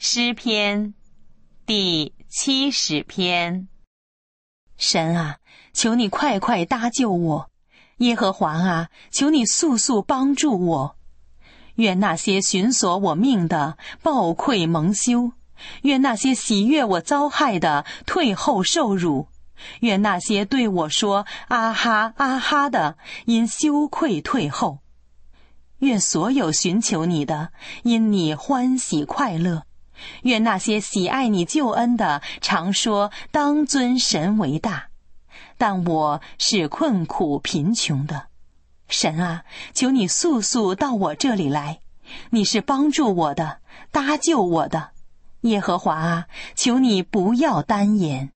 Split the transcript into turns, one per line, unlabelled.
诗篇第七十篇。
神啊，求你快快搭救我！耶和华啊，求你速速帮助我！愿那些寻索我命的暴愧蒙羞，愿那些喜悦我遭害的退后受辱，愿那些对我说啊哈啊哈的因羞愧退后。愿所有寻求你的因你欢喜快乐，愿那些喜爱你救恩的常说当尊神为大。但我是困苦贫穷的，神啊，求你速速到我这里来。你是帮助我的，搭救我的，耶和华啊，求你不要单言。